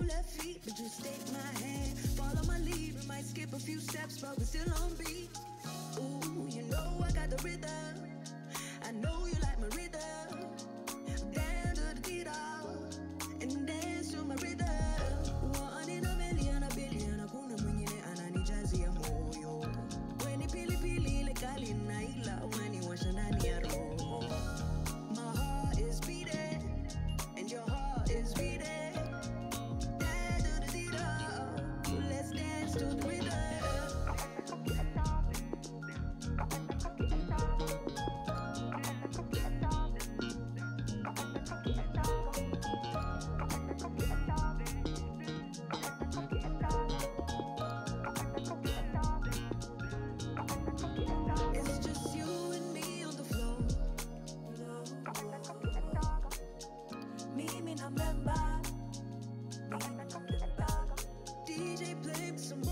But just take my hand, follow my lead. We might skip a few steps, but we're still on beat. Ooh, you know I got the rhythm. I know you like my rhythm. Dance to the beat and dance to my rhythm. One in a million, a billion, mwingine moyo. Weni kali unaniwasha ndani DJ play me some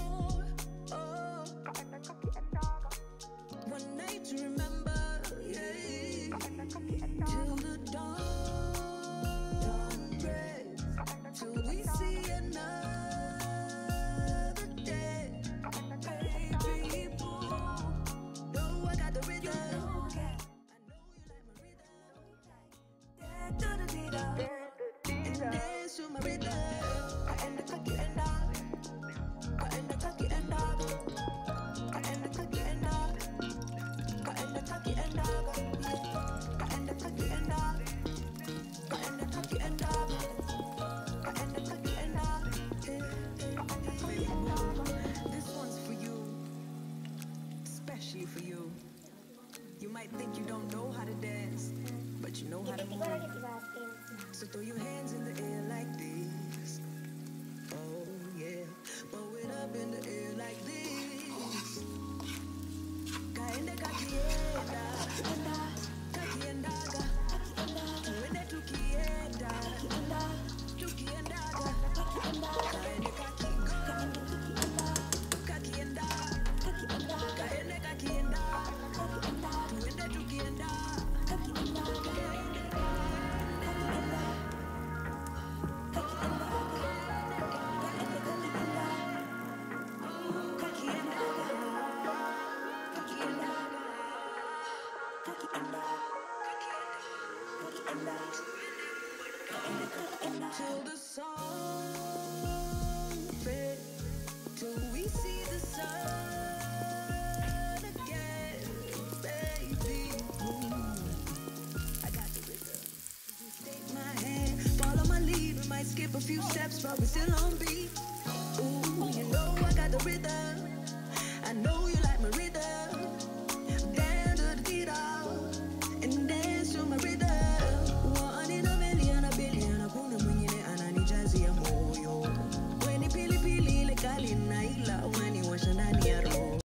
think you don't know how to dance, but you know how to move. So throw your hands in the air like this. Till the fades, till we see the sun again, baby. I got the rhythm. Take my hand, follow my lead. We might skip a few steps, but we're still on beat. Ooh, you know I got the rhythm. I know you like my rhythm.